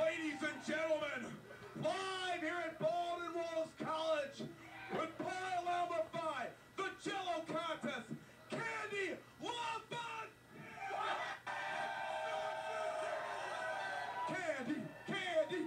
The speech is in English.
Ladies and gentlemen, live here at Baldwin Wallace College with Paul Phi, the Jello Contest, Candy Lafont! Candy, candy,